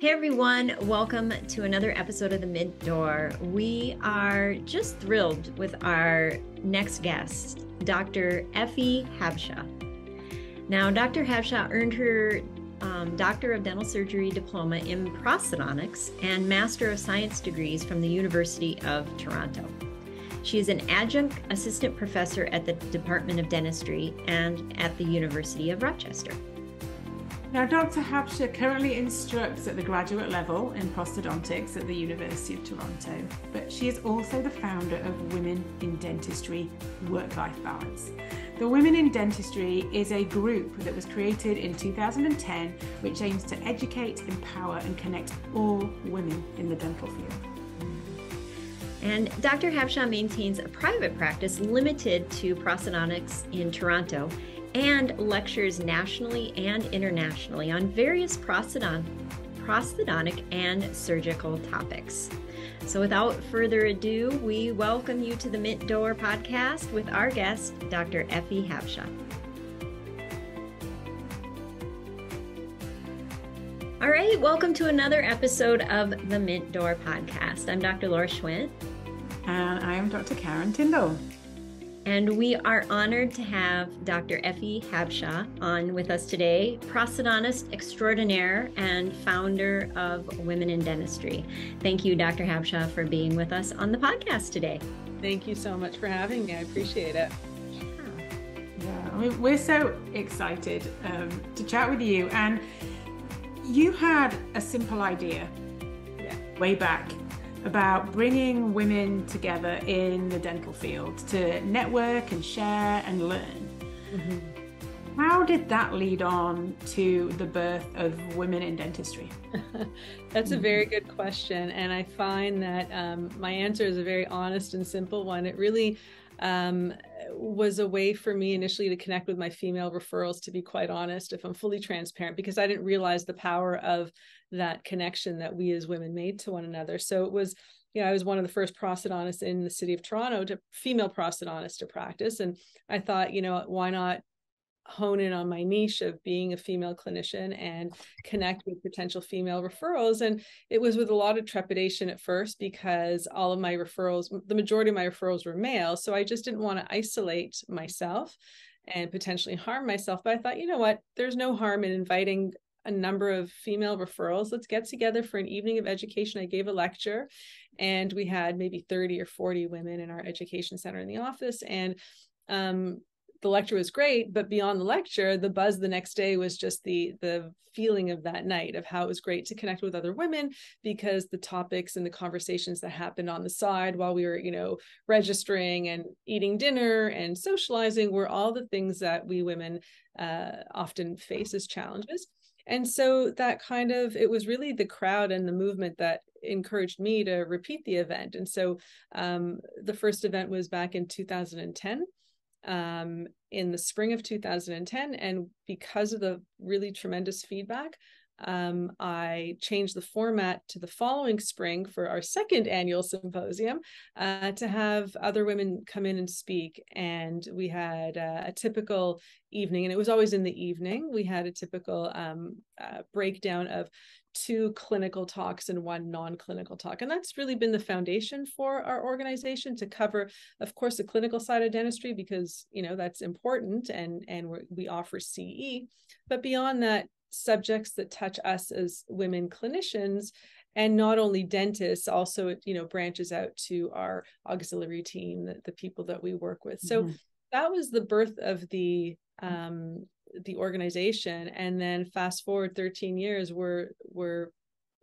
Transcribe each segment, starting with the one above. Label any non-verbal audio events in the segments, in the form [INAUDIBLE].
Hey everyone, welcome to another episode of The Mint Door. We are just thrilled with our next guest, Dr. Effie Habsha. Now, Dr. Habsha earned her um, Doctor of Dental Surgery diploma in prosthodontics and Master of Science degrees from the University of Toronto. She is an adjunct assistant professor at the Department of Dentistry and at the University of Rochester. Now, Dr. Habsha currently instructs at the graduate level in prosthodontics at the University of Toronto, but she is also the founder of Women in Dentistry Work Life Balance. The Women in Dentistry is a group that was created in 2010 which aims to educate, empower, and connect all women in the dental field. And Dr. Habsha maintains a private practice limited to prosthodontics in Toronto and lectures nationally and internationally on various prosthodont- prosthodontic and surgical topics. So, without further ado, we welcome you to the Mint Door podcast with our guest, Dr. Effie Habsha. All right, welcome to another episode of the Mint Door podcast. I'm Dr. Laura Schwint. And I am Dr. Karen Tyndall. And we are honored to have Dr. Effie Habsha on with us today, prosthodontist extraordinaire and founder of Women in Dentistry. Thank you, Dr. Habsha, for being with us on the podcast today. Thank you so much for having me. I appreciate it. Yeah, I mean, we're so excited um, to chat with you. And you had a simple idea yeah. way back about bringing women together in the dental field to network and share and learn. Mm-hmm. How did that lead on to the birth of Women in Dentistry? [LAUGHS] That's a very good question. And I find that um, my answer is a very honest and simple one. It really um, was a way for me initially to connect with my female referrals, to be quite honest, if I'm fully transparent, because I didn't realize the power of that connection that we as women made to one another. So it was, you know, I was one of the first prosthodontists in the city of Toronto to female prosthodontists to practice. And I thought, you know, why not hone in on my niche of being a female clinician and connect with potential female referrals. And it was with a lot of trepidation at first because all of my referrals, the majority of my referrals were male. So I just didn't want to isolate myself and potentially harm myself. But I thought, you know what, there's no harm in inviting a number of female referrals. Let's get together for an evening of education. I gave a lecture and we had maybe 30 or 40 women in our education center in the office. And um, the lecture was great, but beyond the lecture, the buzz the next day was just the the feeling of that night of how it was great to connect with other women because the topics and the conversations that happened on the side while we were, you know, registering and eating dinner and socializing were all the things that we women uh, often face as challenges. And so that kind of it was really the crowd and the movement that encouraged me to repeat the event. And so um, the first event was back in 2010 um, in the spring of 2010 and because of the really tremendous feedback um, I changed the format to the following spring for our second annual symposium uh, to have other women come in and speak. And we had uh, a typical evening, and it was always in the evening. We had a typical um, uh, breakdown of two clinical talks and one non-clinical talk and that's really been the foundation for our organization to cover of course the clinical side of dentistry because you know that's important and and we offer ce but beyond that subjects that touch us as women clinicians and not only dentists also it you know branches out to our auxiliary team the, the people that we work with so mm-hmm. That was the birth of the um the organization. And then fast forward 13 years we're we're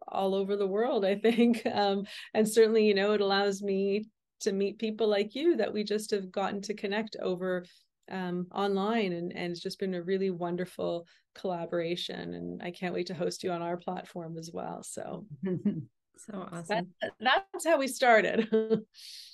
all over the world i think. [LAUGHS] Um and certainly you know it allows me to meet people like you that we just have gotten to connect over um, online. And, and it's just been a really wonderful collaboration. And i can't wait to host you on our platform as well. So [LAUGHS] so awesome. That, that's how we started. [LAUGHS]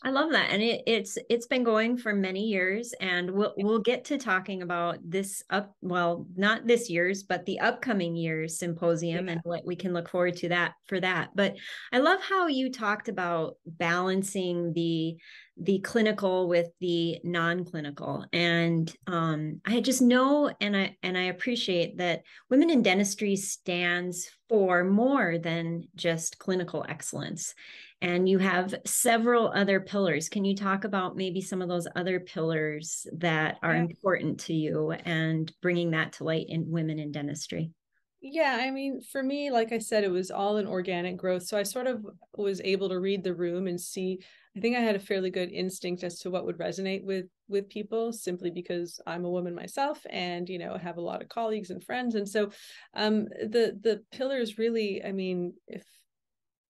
I love that and it, it's it's been going for many years and we'll we'll get to talking about this up well not this year's but the upcoming year's symposium yeah. and what we can look forward to that for that. But i love how you talked about balancing the the clinical with the non-clinical and um, i just know and i and i appreciate that women in dentistry stands for more than just clinical excellence and you have several other pillars can you talk about maybe some of those other pillars that are yeah. important to you and bringing that to light in women in dentistry yeah, I mean, for me, like I said, it was all an organic growth. So I sort of was able to read the room and see. I think I had a fairly good instinct as to what would resonate with with people, simply because I'm a woman myself, and you know, have a lot of colleagues and friends. And so, um, the the pillars really, I mean, if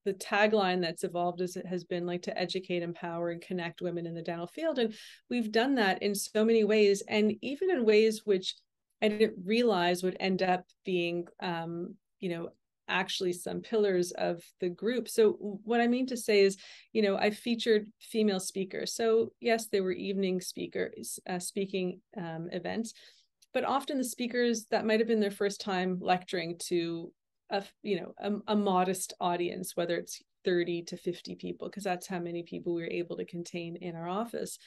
the tagline that's evolved is it has been like to educate empower and connect women in the dental field and we've done that in so many ways and even in ways which I didn't realize would end up being, um, you know, actually some pillars of the group. So what I mean to say is, you know, I featured female speakers. So yes, they were evening speakers, uh, speaking um, events, but often the speakers that might have been their first time lecturing to a, you know, a, a modest audience, whether it's 30 to 50 people, because that's how many people we were able to contain in our office.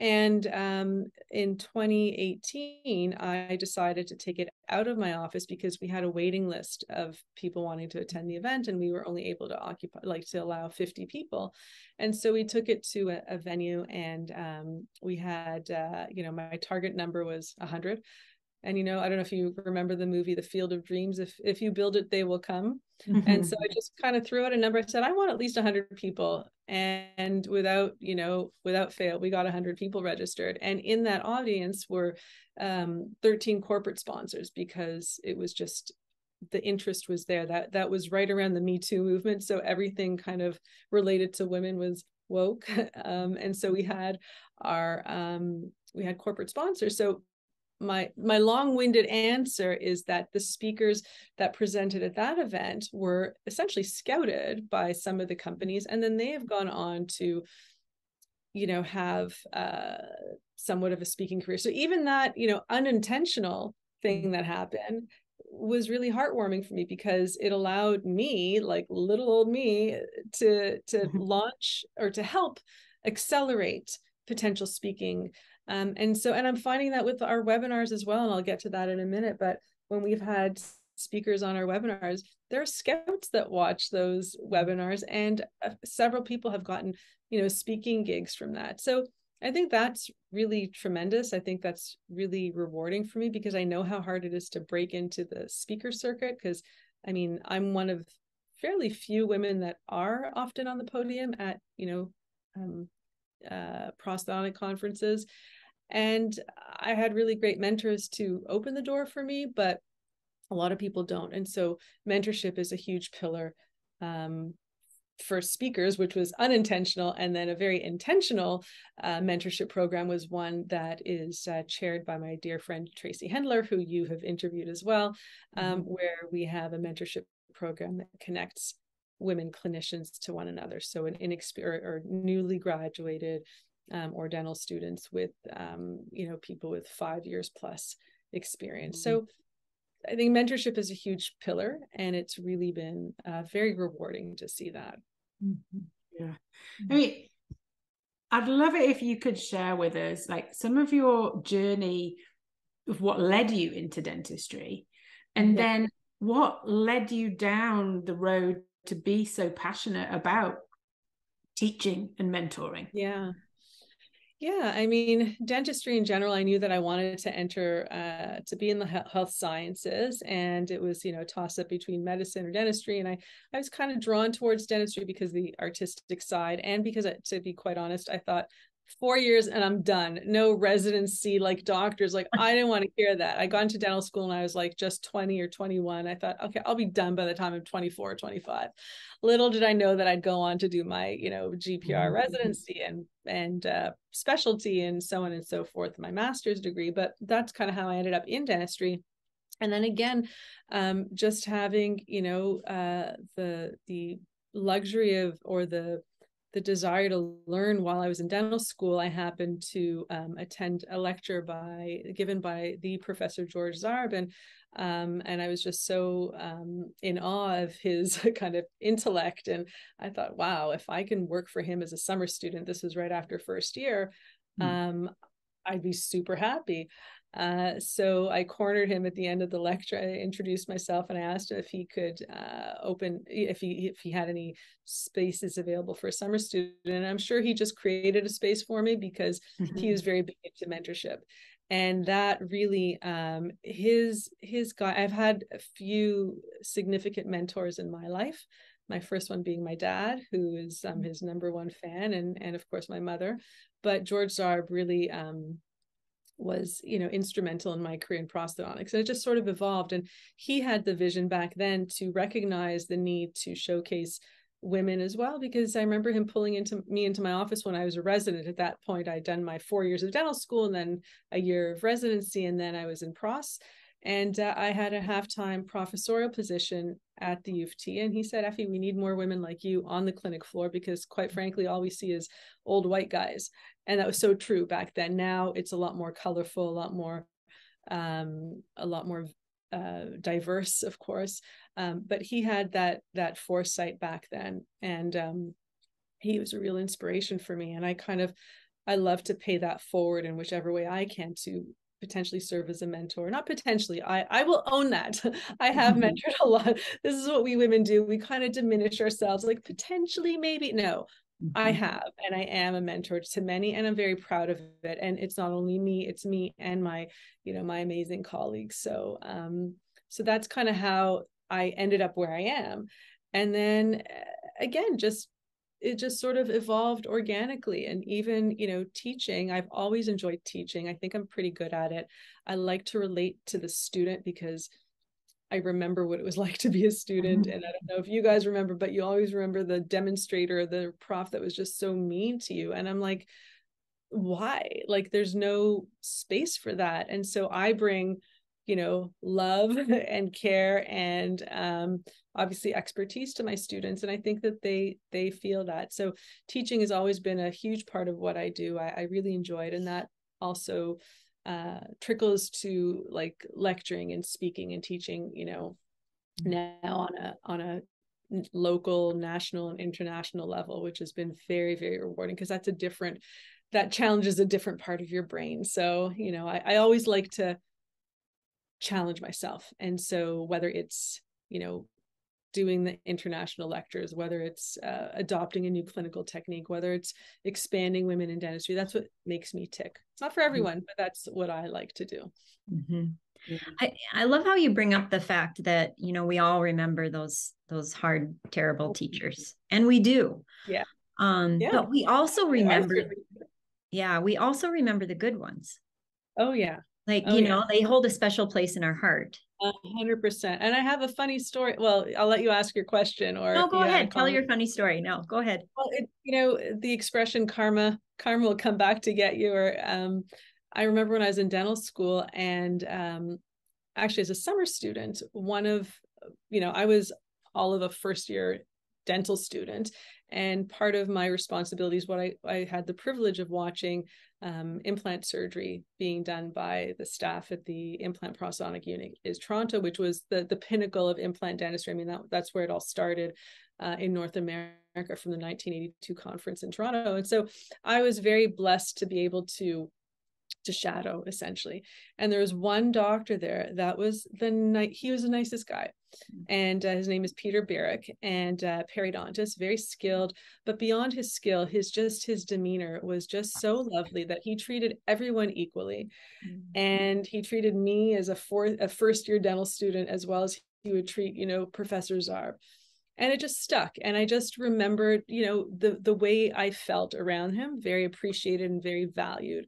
And um, in 2018, I decided to take it out of my office because we had a waiting list of people wanting to attend the event, and we were only able to occupy, like, to allow 50 people. And so we took it to a, a venue, and um, we had, uh, you know, my target number was 100 and you know i don't know if you remember the movie the field of dreams if if you build it they will come. Mm-hmm. and so i just kind of threw out a number i said i want at least 100 people. And without you know without fail we got 100 people registered. And in that audience were um, 13 corporate sponsors because it was just the interest was there. That that was right around the me too movement. So everything kind of related to women was woke. [LAUGHS] Um, and so we had our um, we had corporate sponsors. So my my long-winded answer is that the speakers that presented at that event were essentially scouted by some of the companies and then they have gone on to you know have uh, somewhat of a speaking career so even that you know unintentional thing that happened was really heartwarming for me because it allowed me like little old me to to mm-hmm. launch or to help accelerate potential speaking um, and so, and I'm finding that with our webinars as well, and I'll get to that in a minute. But when we've had speakers on our webinars, there are scouts that watch those webinars, and uh, several people have gotten, you know, speaking gigs from that. So I think that's really tremendous. I think that's really rewarding for me because I know how hard it is to break into the speaker circuit. Because I mean, I'm one of fairly few women that are often on the podium at, you know, um, uh, prosthodontic conferences. And I had really great mentors to open the door for me, but a lot of people don't. And so mentorship is a huge pillar um, for speakers, which was unintentional. And then a very intentional uh, mentorship program was one that is uh, chaired by my dear friend Tracy Hendler, who you have interviewed as well, um, mm-hmm. where we have a mentorship program that connects women clinicians to one another. So an inexperienced or newly graduated um, or dental students with um, you know people with five years plus experience mm-hmm. so i think mentorship is a huge pillar and it's really been uh, very rewarding to see that mm-hmm. yeah i mean i'd love it if you could share with us like some of your journey of what led you into dentistry and yeah. then what led you down the road to be so passionate about teaching and mentoring. Yeah. Yeah, I mean, dentistry in general, I knew that I wanted to enter uh, to be in the health sciences, and it was you know toss up between medicine or dentistry, and I I was kind of drawn towards dentistry because the artistic side, and because to be quite honest, I thought four years and I'm done. No residency like doctors. Like I didn't want to hear that. I got into dental school and I was like just 20 or 21. I thought, okay, I'll be done by the time I'm 24 or 25. Little did I know that I'd go on to do my, you know, GPR mm-hmm. residency and and uh, specialty and so on and so forth, my master's degree. But that's kind of how I ended up in dentistry. And then again, um, just having, you know, uh, the the luxury of or the the desire to learn while I was in dental school, I happened to um, attend a lecture by given by the professor George Zarb, and um, and I was just so um, in awe of his [LAUGHS] kind of intellect. And I thought, wow, if I can work for him as a summer student, this was right after first year, mm. I'd be super happy. Uh, so I cornered him at the end of the lecture. I introduced myself and I asked him if he could uh, open if he if he had any spaces available for a summer student. And I'm sure he just created a space for me because mm-hmm. he was very big into mentorship. And that really um, his his guy. I've had a few significant mentors in my life. My first one being my dad, who is um, mm-hmm. his number one fan, and and of course my mother. But George Zarb really um, was you know instrumental in my career in prosthodontics and it just sort of evolved and he had the vision back then to recognize the need to showcase women as well because i remember him pulling into me into my office when i was a resident. At that point i'd done my four years of dental school and then a year of residency and then i was in pros and uh, I had a half-time professorial position at the U of T. And he said, Effie, we need more women like you on the clinic floor because quite frankly, all we see is old white guys. And that was so true back then. Now it's a lot more colorful, a lot more, um, a lot more uh, diverse, of course. Um, but he had that that foresight back then. And um, he was a real inspiration for me. And I kind of I love to pay that forward in whichever way I can to potentially serve as a mentor not potentially i i will own that [LAUGHS] i have mm-hmm. mentored a lot this is what we women do we kind of diminish ourselves like potentially maybe no mm-hmm. i have and i am a mentor to many and i'm very proud of it and it's not only me it's me and my you know my amazing colleagues so um so that's kind of how i ended up where i am and then again just it just sort of evolved organically and even you know teaching i've always enjoyed teaching i think i'm pretty good at it i like to relate to the student because i remember what it was [LAUGHS] like to be a student mm-hmm. and i don't know if you guys remember but you always remember the demonstrator the prof that was just so mean to you and i'm like why like there's no space for that and so i bring you know love [LAUGHS] and care and um, obviously expertise to my students and i think that they they feel that. So teaching has always been a huge part of what i do. I, I really enjoy it and that also uh, trickles to like lecturing and speaking and teaching you know now on a on a local national and international level which has been very very rewarding because that's a different that challenges a different part of your brain. So you know I, I always like to challenge myself. And so whether it's you know doing the international lectures whether it's uh, adopting a new clinical technique whether it's expanding women in dentistry that's what makes me tick. It's not for mm-hmm. everyone but that's what i like to do. Mm-hmm. I, I love how you bring up the fact that you know we all remember those those hard terrible teachers and we do. Yeah. Um yeah. but we also remember yeah we also remember the good ones. Oh yeah like, oh, you know, they hold a special place in our heart. A hundred percent. And I have a funny story. Well, I'll let you ask your question or no, go ahead. Tell your funny story. No, go ahead. Well, it, you know, the expression karma, karma will come back to get you. Or um, I remember when I was in dental school and um, actually as a summer student, one of, you know, I was all of a first year dental student and part of my responsibilities what I, I had the privilege of watching um, implant surgery being done by the staff at the implant prosthodontic unit is Toronto, which was the the pinnacle of implant dentistry. I mean, that, that's where it all started uh, in North America from the 1982 conference in Toronto. And so I was very blessed to be able to to shadow essentially. And there was one doctor there that was the night he was the nicest guy. Mm. and uh, his name is peter Birek and uh, periodontist very skilled. But beyond his skill his just his demeanor was just so lovely that he treated everyone equally. Mm-hmm. and he treated me as a fourth a first year dental student as well as he would treat you know professor zarb and it just stuck. And i just remembered you know the the way i felt around him very appreciated and very valued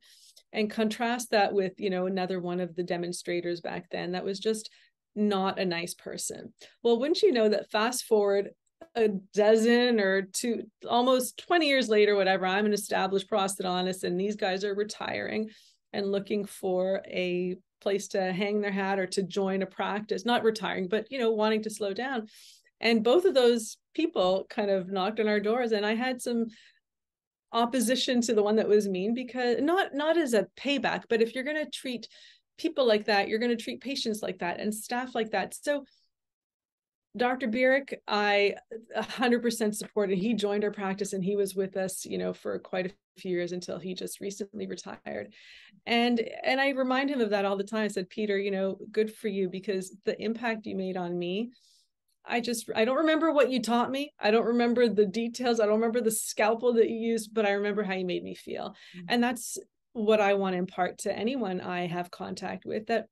and contrast that with you know another one of the demonstrators back then that was just not a nice person. Well wouldn't you know that fast forward a dozen or two almost 20 years later whatever i'm an established prosthodontist and these guys are retiring and looking for a place to hang their hat or to join a practice not retiring but you know wanting to slow down. And both of those people kind of knocked on our doors and i had some opposition to the one that was mean because not not as a payback but if you're going to treat people like that you're going to treat patients like that and staff like that so Dr. Birek, I 100% supported. He joined our practice and he was with us, you know, for quite a few years until he just recently retired. And and I remind him of that all the time. I said, Peter, you know, good for you because the impact you made on me. I just I don't remember what you taught me. I don't remember the details. I don't remember the scalpel that you used, but I remember how you made me feel. Mm-hmm. And that's what I want to impart to anyone I have contact with that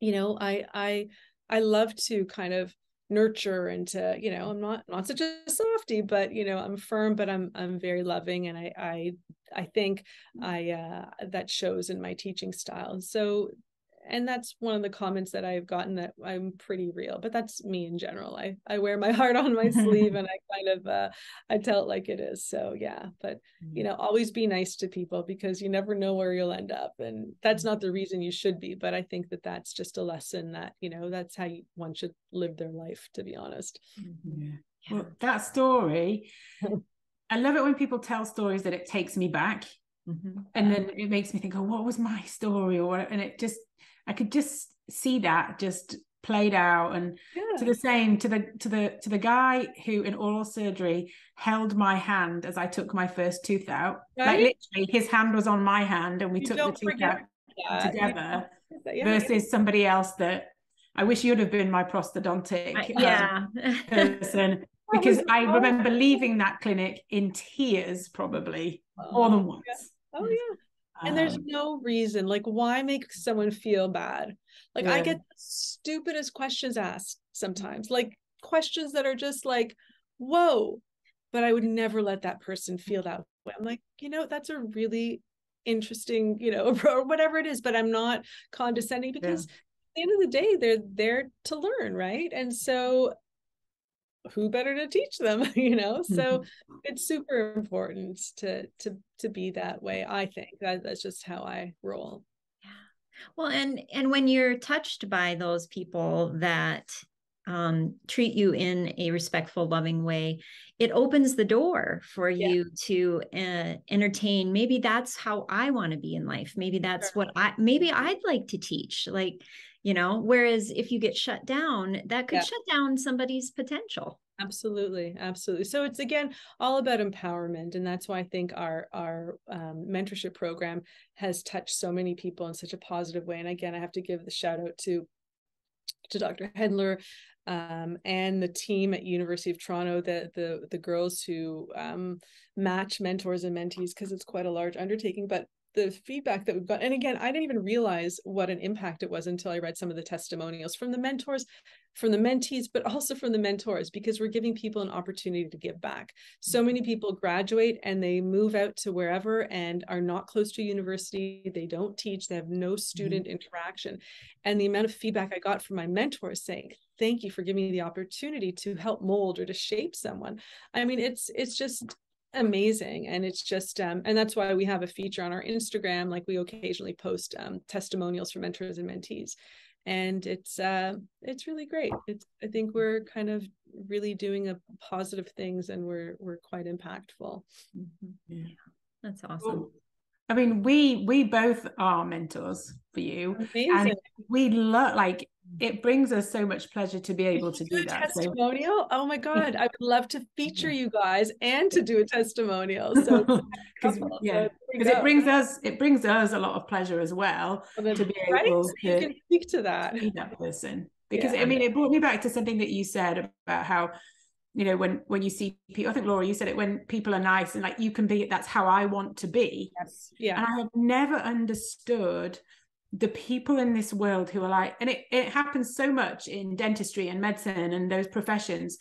you know, I I I love to kind of nurture and to you know i'm not not such a softy but you know i'm firm but i'm i'm very loving and i i i think i uh that shows in my teaching style so and that's one of the comments that I've gotten that I'm pretty real, but that's me in general. I I wear my [LAUGHS] heart on my sleeve [LAUGHS] and I kind of uh I tell it like it is. So yeah, but you mm. know, always be nice to people because you never know where you'll end up and that's not the reason you should be, but I think that that's just a lesson that, you know, that's how you, one should live their life to be honest. Mm-hmm. Yeah. Well, that story [LAUGHS] I love it when people tell stories that it takes me back. Mm-hmm. And then it makes me think, oh, what was my story? Or what? And it just I could just see that just played out and yeah. to the same to the to the to the guy who in oral surgery held my hand as I took my first tooth out right? like literally his hand was on my hand and we you took the tooth out that. together yeah. versus somebody else that I wish you'd have been my prosthodontic um, yeah. person [LAUGHS] because I remember leaving that clinic in tears probably oh, more than once. Yeah. Oh yeah and there's um, no reason like why make someone feel bad like yeah. i get stupidest questions asked sometimes like questions that are just like whoa but i would never let that person feel that way i'm like you know that's a really interesting you know [LAUGHS] or whatever it is but i'm not condescending because yeah. at the end of the day they're there to learn right and so who better to teach them [LAUGHS] you know? So mm-hmm. it's super important to to to be that way i think. That, that's just how i roll. Yeah. Well and and when you're touched by those people that um, treat you in a respectful loving way it opens the door for yeah. you to uh, entertain maybe that's how i want to be in life maybe that's sure. what i maybe i'd like to teach like you know whereas if you get shut down that could yeah. shut down somebody's potential absolutely absolutely so it's again all about empowerment and that's why i think our our um, mentorship program has touched so many people in such a positive way and again i have to give the shout out to to dr hendler um, and the team at University of Toronto, the the the girls who um, match mentors and mentees because it's quite a large undertaking. But the feedback that we've got and again i didn't even realize what an impact it was until i read some of the testimonials from the mentors from the mentees but also from the mentors because we're giving people an opportunity to give back so many mm-hmm. people graduate and they move out to wherever and are not close to university they don't teach they have no mm-hmm. student mm-hmm. interaction and the amount of feedback i got from my mentors saying thank you for giving me the opportunity to help mold or to shape someone. I mean it's it's just amazing and it's just um, and that's why we have a feature on our instagram like we occasionally post um, testimonials for mentors and mentees. And it's uh it's really great. It's i think we're kind of really doing a positive things and we're we're quite impactful. Mm-hmm. yeah. That's awesome. I mean, we we both are mentors for you, Amazing. and we love like it brings us so much pleasure to be able to do, do that. Testimonial. So. Oh my [LAUGHS] God. I would love to feature you guys and to do a testimonial. So [LAUGHS] because yeah, because it brings us it brings us a lot of pleasure as well, well to be right? able to you can speak to that. Be that person. Because yeah. I mean it brought me back to something that you said about how you know when when you see people i think laura you said it when people are nice and like you can be that's how i want to be yes yeah and i have never understood the people in this world who are like, and it, it happens so much in dentistry and medicine and those professions.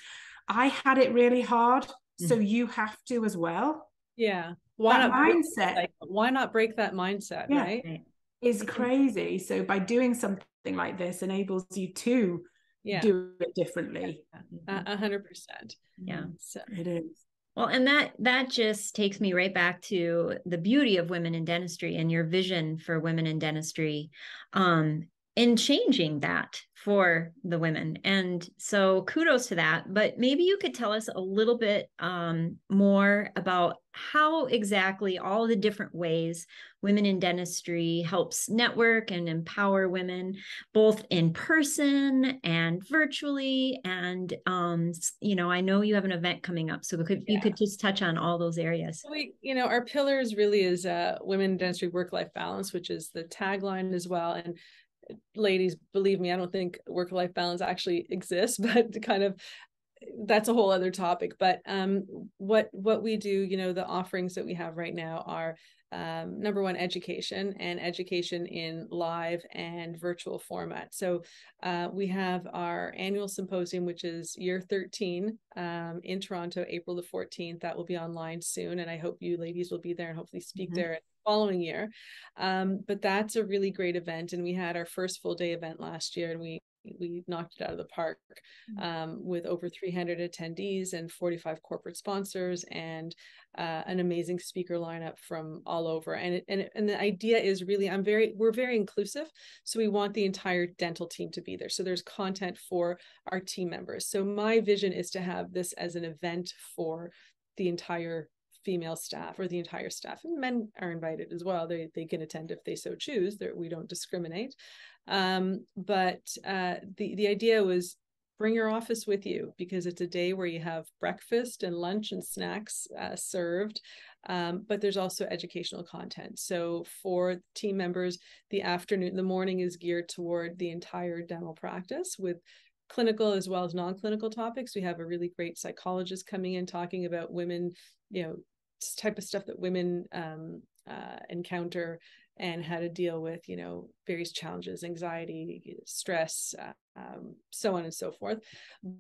I had it really hard. Mm-hmm. So you have to as well. Yeah. Why that not mindset? Like, why not break that mindset? Yeah, right. Is crazy. So by doing something like this enables you to yeah. do it differently. A hundred percent. Yeah. So it is. Well, and that that just takes me right back to the beauty of women in dentistry and your vision for women in dentistry. Um, in changing that for the women. And so kudos to that. But maybe you could tell us a little bit um, more about how exactly all the different ways women in dentistry helps network and empower women both in person and virtually and um, you know i know you have an event coming up so could, yeah. you could just touch on all those areas we you know our pillars really is uh, women in dentistry work life balance which is the tagline as well and ladies believe me i don't think work life balance actually exists [LAUGHS] but kind of that's a whole other topic. But um what what we do you know the offerings that we have right now are um, number one education and education in live and virtual format. So uh, we have our annual symposium which is year 13 um, in toronto april the 14th that will be online soon and i hope you ladies will be there and hopefully speak mm-hmm. there following year. Um, but that's a really great event. And we had our first full day event last year and we we knocked it out of the park mm. um, with over 300 attendees and 45 corporate sponsors and uh, an amazing speaker lineup from all over and it, and it, and the idea is really I'm very we're very inclusive so we want the entire dental team to be there so there's content for our team members so my vision is to have this as an event for the entire female staff or the entire staff and men are invited as well. They, they can attend if they so choose we don't discriminate. Um, but uh, the the idea was bring your office with you because it's a day where you have breakfast and lunch and snacks uh, served um, but there's also educational content. So for team members the afternoon the morning is geared toward the entire dental practice with clinical as well as non-clinical topics. We have a really great psychologist coming in talking about women you know type of stuff that women um, uh, encounter and how to deal with you know various challenges anxiety stress uh, um, so on and so forth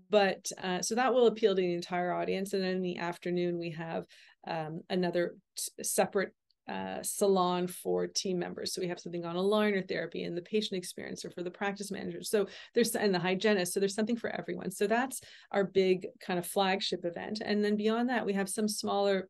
but uh, so that will appeal to the entire audience and then in the afternoon we have um, another t- separate uh, salon for team members. So we have something on aligner therapy and the patient experience or for the practice manager. So there's and the hygienist. So there's something for everyone. So that's our big kind of flagship event. And then beyond that, we have some smaller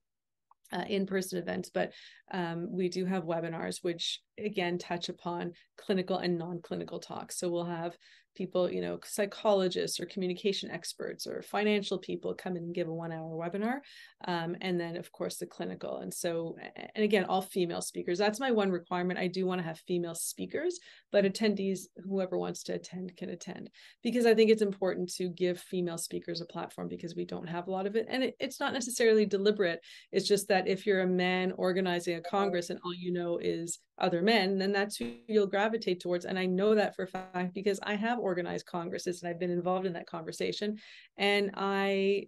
uh, in-person events, but um, we do have webinars, which again touch upon clinical and non-clinical talks. So we'll have people, you know, psychologists or communication experts or financial people come in and give a one hour webinar. Um, and then, of course, the clinical. And so, and again, all female speakers. That's my one requirement. I do want to have female speakers, but attendees, whoever wants to attend, can attend because I think it's important to give female speakers a platform because we don't have a lot of it. And it, it's not necessarily deliberate. It's just that if you're a man organizing a Congress and all you know is other men, then that's who you'll gravitate towards. And I know that for a fact because I have organized congresses and I've been involved in that conversation. And I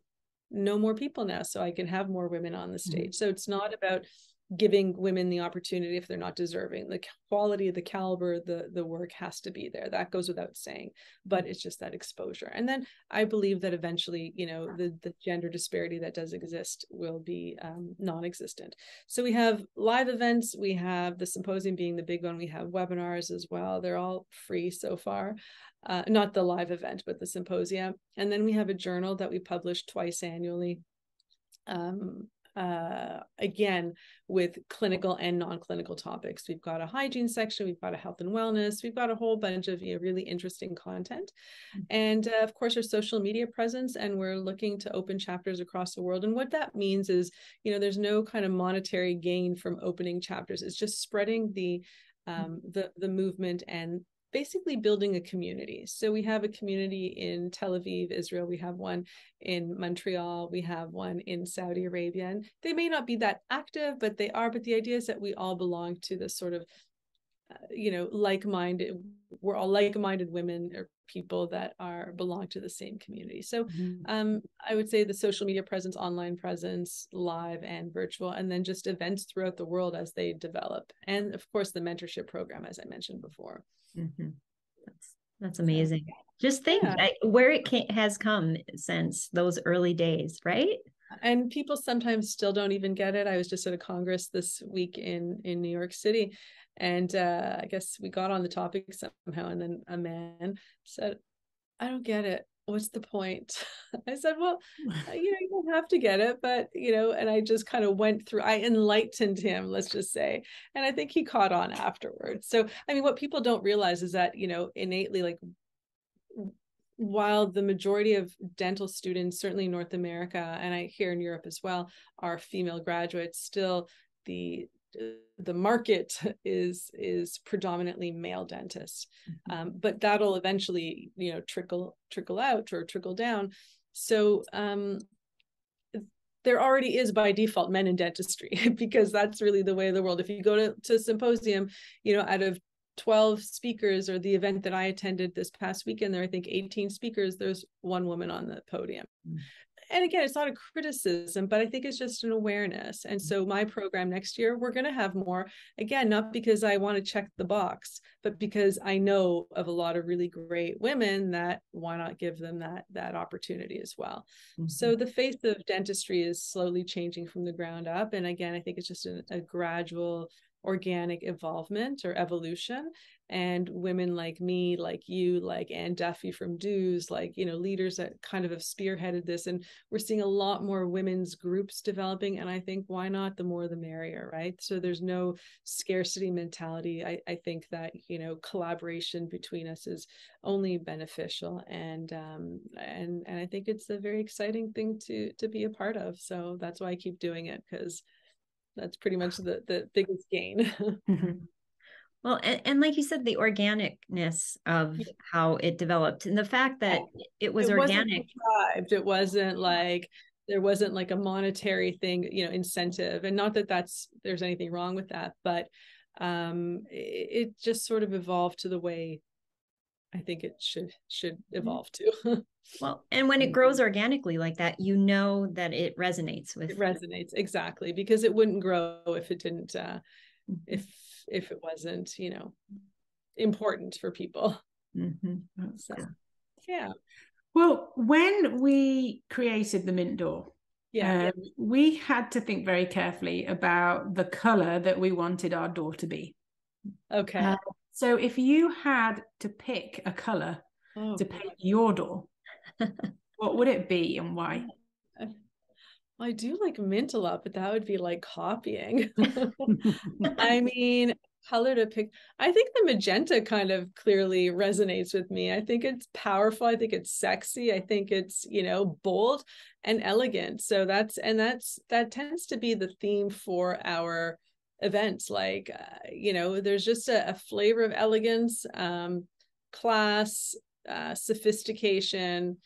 know more people now, so I can have more women on the mm-hmm. stage. Mm-hmm. So it's not about giving women the opportunity if they're not deserving. The quality the caliber the the work has to be there. That goes without saying but it's just that exposure. And then i believe that eventually you know the the gender disparity that does exist will be um, non-existent. So we have live events we have the symposium being the big one we have webinars as well. They're all free so far. Uh, not the live event but the symposium. And then we have a journal that we publish twice annually. Um, uh, again with clinical and non-clinical topics. We've got a hygiene section, we've got a health and wellness, we've got a whole bunch of you know, really interesting content, mm-hmm. and uh, of course our social media presence. And we're looking to open chapters across the world. And what that means is, you know, there's no kind of monetary gain from opening chapters. It's just spreading the um, the the movement and basically building a community. So we have a community in Tel Aviv, Israel. We have one in Montreal. We have one in Saudi Arabia. And they may not be that active, but they are. But the idea is that we all belong to this sort of, uh, you know, like-minded. We're all like-minded women or people that are belong to the same community. So mm-hmm. um, I would say the social media presence, online presence, live and virtual, and then just events throughout the world as they develop, and of course the mentorship program, as I mentioned before. Mm-hmm. That's that's amazing. Just think yeah. I, where it can, has come since those early days, right? And people sometimes still don't even get it. I was just at a congress this week in in New York City, and uh, I guess we got on the topic somehow, and then a man said, "I don't get it. What's the point? [LAUGHS] I said, well, uh, you know, [LAUGHS] you don't have to get it, but you know, and I just kind of went through, I enlightened him, let's just say. And I think he caught on afterwards. So, I mean, what people don't realize is that, you know, innately, like, while the majority of dental students, certainly in North America, and I here in Europe as well, are female graduates, still the the market [LAUGHS] is is predominantly male dentists mm-hmm. um, but that'll eventually you know trickle trickle out or trickle down. So um, there already is by default men in dentistry [LAUGHS] because that's really the way of the world. If you go to, to symposium you know out of 12 speakers or the event that i attended this past weekend there i think 18 speakers there's one woman on the podium. Mm and again, it's not a criticism, but I think it's just an awareness. And so my program next year, we're going to have more, again, not because I want to check the box, but because I know of a lot of really great women that why not give them that that opportunity as well. Mm-hmm. So the face of dentistry is slowly changing from the ground up. And again, I think it's just a, a gradual organic involvement or evolution and women like me like you like anne duffy from DEWS like you know leaders that kind of have spearheaded this and we're seeing a lot more women's groups developing and i think why not the more the merrier right? So there's no scarcity mentality. I, I think that you know collaboration between us is only beneficial and um and and i think it's a very exciting thing to to be a part of. So that's why i keep doing it because that's pretty much [SIGHS] the the biggest gain. [LAUGHS] Mm-hmm. Well and, and, like you said the organicness of how it developed and the fact that it was it organic wasn't it wasn't like there wasn't like a monetary thing you know incentive and not that that's there's anything wrong with that but um it, it just sort of evolved to the way I think it should should mm-hmm. evolve to. [LAUGHS] well, and when it grows organically like that, you know that it resonates with it resonates exactly because it wouldn't grow if it didn't uh mm-hmm. If if it wasn't, you know, important for people. Mm-hmm. So, yeah. Well, when we created the mint door, yeah, um, we had to think very carefully about the color that we wanted our door to be. Okay. Uh, so if you had to pick a color oh, to paint your door, [LAUGHS] what would it be and why? I do like mint a lot, but that would be like copying. [LAUGHS] I [LAUGHS] mean, color to pick. I think the magenta kind of clearly resonates with me. I think it's powerful. I think it's sexy. I think it's, you know, bold and elegant. So that's, and that's, that tends to be the theme for our events like uh, you know there's just a, a flavor of elegance um, class uh, sophistication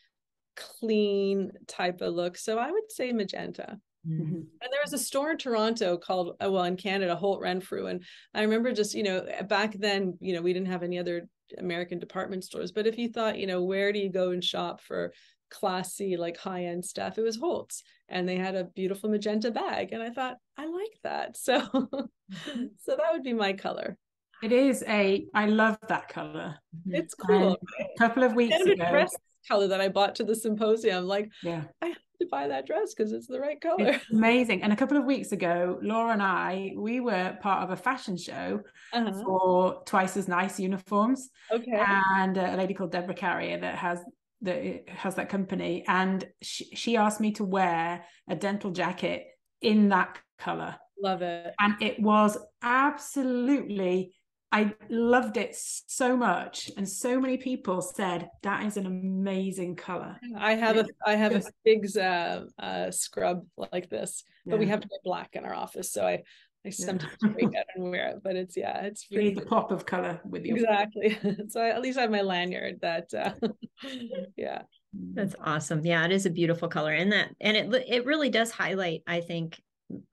clean type of look. So i would say magenta. Mm-hmm. and there was a store in toronto called uh, well in canada holt renfrew. And i remember just you know back then you know we didn't have any other american department stores. But if you thought you know where do you go and shop for classy like high end stuff it was holt's. And they had a beautiful magenta bag. And i thought i like that. [LAUGHS] So mm-hmm. so that would be my color. It is a i love that color. It's cool a couple of weeks ago dress color that i bought to the symposium like yeah. I have to buy that dress because it's the right color. it's [LAUGHS] amazing. And a couple of weeks ago laura and i we were part of a fashion show uh-huh. for twice as nice uniforms okay. and a lady called deborah carrier that has that has that company and she, she asked me to wear a dental jacket in that color. Love it. And it was absolutely I loved it so much, and so many people said that is an amazing color. I have a I have a Figs uh, uh, scrub like this, but yeah. we have to get black in our office, so I I sometimes [LAUGHS] yeah. break out and wear it, but it's yeah, it's pretty you need the pop of color with you. Exactly. [LAUGHS] so I, at least I have my lanyard that uh, [LAUGHS] yeah. That's awesome. Yeah, it is a beautiful color and that and it it really does highlight I think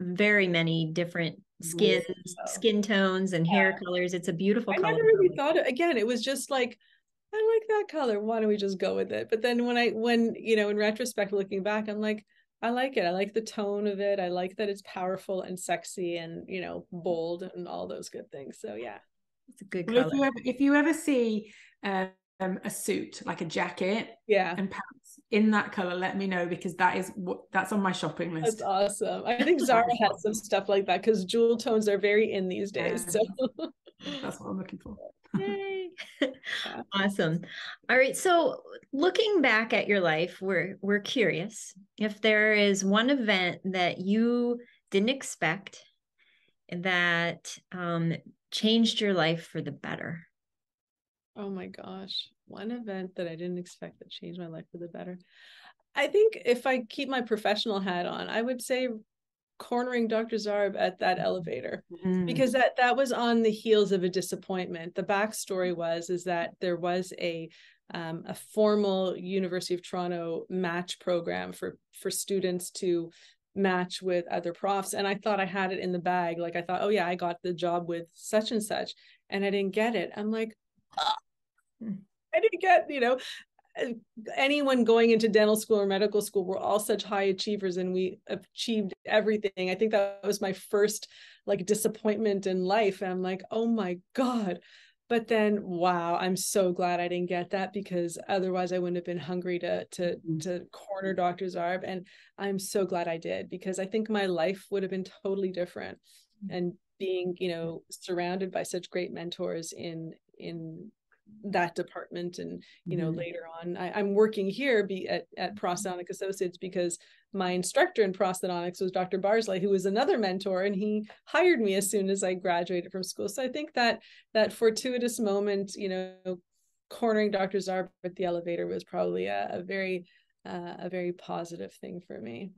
very many different skins, skin tones and yeah. hair colors. It's a beautiful color. I color. never really thought it again. It was just like I like that color. Why don't we just go with it? But then when I when you know in retrospect looking back I'm like I like it. I like the tone of it. I like that it's powerful and sexy and you know bold and all those good things. So yeah, it's a good well, color. If you ever, if you ever see um, a suit like a jacket, yeah, and pants in that color, let me know because that is what that's on my shopping list. That's awesome. I [LAUGHS] think Zara has some stuff like that because jewel tones are very in these days. Yeah. So [LAUGHS] that's what I'm looking for. [LAUGHS] Yay. awesome. All right. So looking back at your life, we're we're curious if there is one event that you didn't expect that um, changed your life for the better. Oh my gosh. One event that I didn't expect that changed my life for the better. I think if I keep my professional hat on, I would say cornering Dr. Zarb at that elevator mm-hmm. because that that was on the heels of a disappointment. The backstory was is that there was a um, a formal University of Toronto match program for for students to match with other profs and i thought i had it in the bag like i thought oh yeah i got the job with such and such and i didn't get it i'm like oh, i didn't get you know anyone going into dental school or medical school we're all such high achievers and we achieved everything. I think that was my first like disappointment in life. And i'm like oh my god. But then wow i'm so glad i didn't get that because otherwise i wouldn't have been hungry to to mm-hmm. to corner dr zarb. And i'm so glad i did because i think my life would have been totally different. Mm-hmm. and being you know surrounded by such great mentors in in that department and you know mm-hmm. later on I, am working here be at, at mm-hmm. prosthodontic associates because my instructor in prosthodontics was dr barsley who was another mentor and he hired me as soon as i graduated from school so i think that that fortuitous moment you know cornering dr zarb at the elevator was probably a, a very uh, a very positive thing for me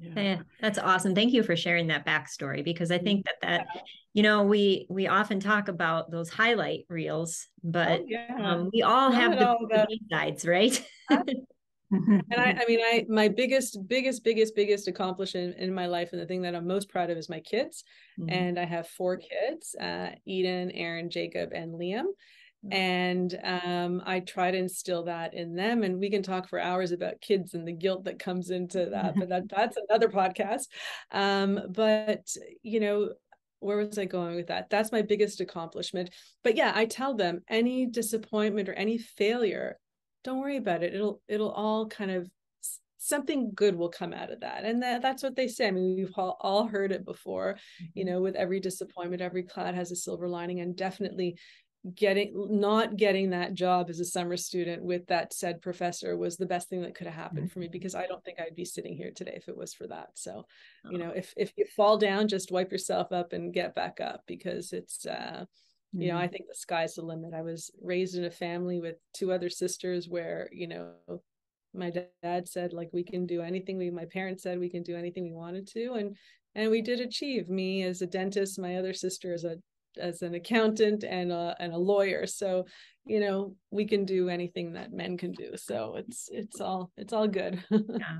yeah. yeah. that's awesome thank you for sharing that backstory because i think that that you know we we often talk about those highlight reels but oh, yeah. um, we all Not have the, all the sides right [LAUGHS] and I, I mean i my biggest biggest biggest biggest accomplishment in my life and the thing that i'm most proud of is my kids mm-hmm. and i have four kids uh, eden aaron jacob and liam and um, i try to instill that in them and we can talk for hours about kids and the guilt that comes into that but that, that's another podcast. Um, but you know where was i going with that? That's my biggest accomplishment. But yeah i tell them any disappointment or any failure don't worry about it. It'll it'll all kind of something good will come out of that. And that, that's what they say. I mean we've all, all heard it before you mm-hmm. know with every disappointment every cloud has a silver lining and definitely getting not getting that job as a summer student with that said professor was the best thing that could have happened for me mm-hmm. because I don't think I'd be sitting here today if it was for that. So, oh. you know, if if you fall down, just wipe yourself up and get back up because it's uh mm-hmm. you know, I mm-hmm. think the sky's the limit. I was raised in a family with two other sisters where, you know, my dad said like we can do anything we my parents said we can do anything we wanted to and and we did achieve me as a dentist my other sister as a as an accountant and a and a lawyer. So, you know, we can do anything that men can do. So it's it's all it's all good. [LAUGHS] yeah.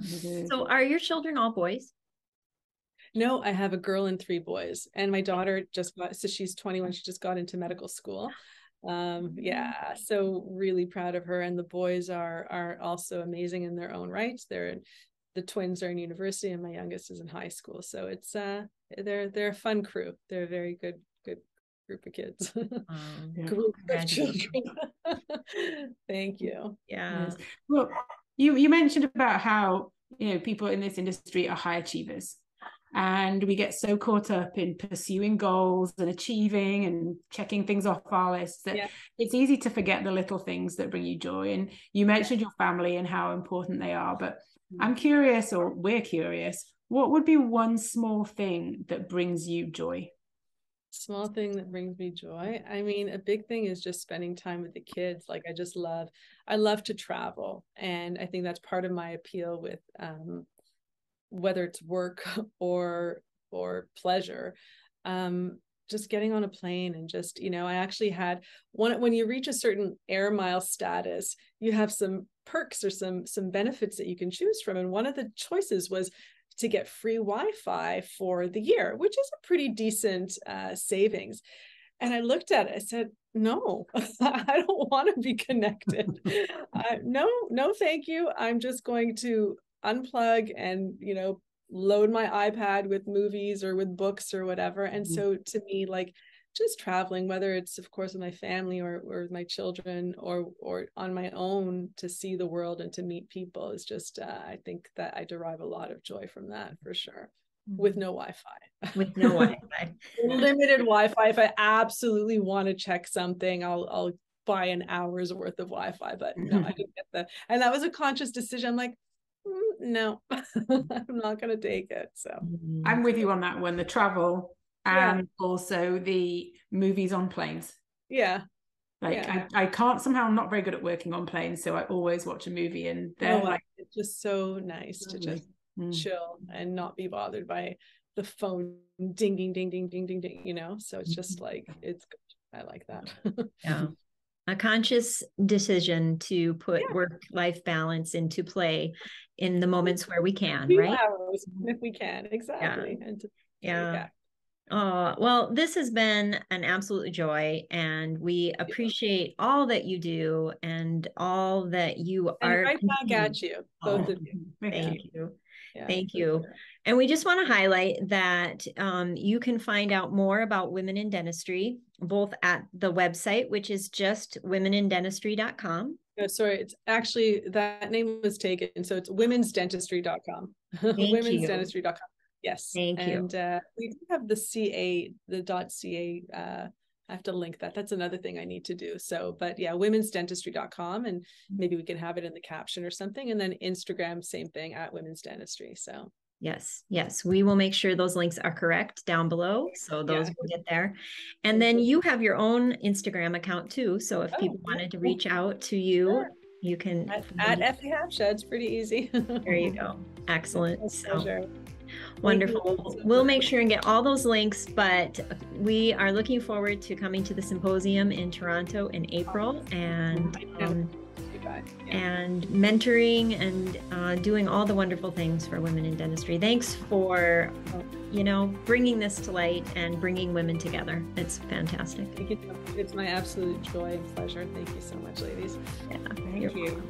So are your children all boys? No, I have a girl and three boys. And my daughter just got so she's 21, she just got into medical school. Um yeah, so really proud of her and the boys are are also amazing in their own right. They're the twins are in university and my youngest is in high school. So it's uh they're they're a fun crew. They're a very good good group of kids. Um, [LAUGHS] group of children. [LAUGHS] Thank you. Yeah. Well, you you mentioned about how you know people in this industry are high achievers and we get so caught up in pursuing goals and achieving and checking things off our list that yeah. it's easy to forget the little things that bring you joy and you mentioned your family and how important they are but mm-hmm. i'm curious or we're curious what would be one small thing that brings you joy small thing that brings me joy. I mean a big thing is just spending time with the kids. Like i just love i love to travel and i think that's part of my appeal with um, whether it's work [LAUGHS] or or pleasure. Um, just getting on a plane and just you know i actually had one when you reach a certain air mile status you have some perks or some some benefits that you can choose from and one of the choices was to get free Wi-Fi for the year, which is a pretty decent uh, savings. And I looked at it. I said, "No, [LAUGHS] I don't want to be connected. [LAUGHS] uh, no, no, thank you. I'm just going to unplug and you know load my iPad with movies or with books or whatever." And mm-hmm. so, to me, like just traveling whether it's of course with my family or, or with my children or or on my own to see the world and to meet people is just uh, i think that i derive a lot of joy from that for sure with mm-hmm. no wi-fi with no wi-fi [LAUGHS] limited wi-fi if i absolutely want to check something i'll i'll buy an hour's worth of Wi-Fi, but no, I [LAUGHS] didn't get that. And that was a conscious decision. I'm like, mm, no, [LAUGHS] I'm not going to take it. So mm-hmm. I'm with you on that one. The travel and yeah. also the movies on planes. Yeah. Like yeah. I, I can't somehow I'm not very good at working on planes, so I always watch a movie and they're oh, like it's just so nice to just mm. chill and not be bothered by the phone ding ding ding ding ding ding ding, you know. So it's just mm-hmm. like it's I like that. yeah. [LAUGHS] A conscious decision to put yeah. work life balance into play in the moments where we can, Two right? Hours if we can, exactly. Yeah. And to, yeah. Oh, well, this has been an absolute joy, and we appreciate all that you do and all that you and are. Right back at you, both oh, of you. [LAUGHS] Thank you. you. Yeah, Thank you. Sure. And we just want to highlight that um, you can find out more about women in dentistry both at the website, which is just womenindentistry.com. No, sorry, it's actually that name was taken. So it's womensdentistry.com. [LAUGHS] womensdentistry.com. Yes. Thank you. And uh, we do have the CA, the dot .ca. Uh, I have to link that. That's another thing I need to do. So, but yeah, womensdentistry.com and maybe we can have it in the caption or something. And then Instagram, same thing at women's dentistry. So Yes, yes. We will make sure those links are correct down below. So those yeah. will get there. And then you have your own Instagram account too. So if oh, people wanted to reach out to you, sure. you can at, at Effie Habsha. It's pretty easy. there you go. [LAUGHS] Excellent. So wonderful. We'll make sure and get all those links, but we are looking forward to coming to the symposium in Toronto in April and um, and mentoring and uh, doing all the wonderful things for women in dentistry. Thanks for, you know, bringing this to light and bringing women together. It's fantastic. Thank you. It's my absolute joy and pleasure. Thank you so much, ladies. Yeah, thank you.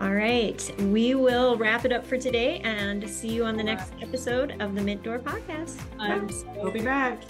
All right. We will wrap it up for today and see you on the next episode of the Mint Door podcast. We'll be back.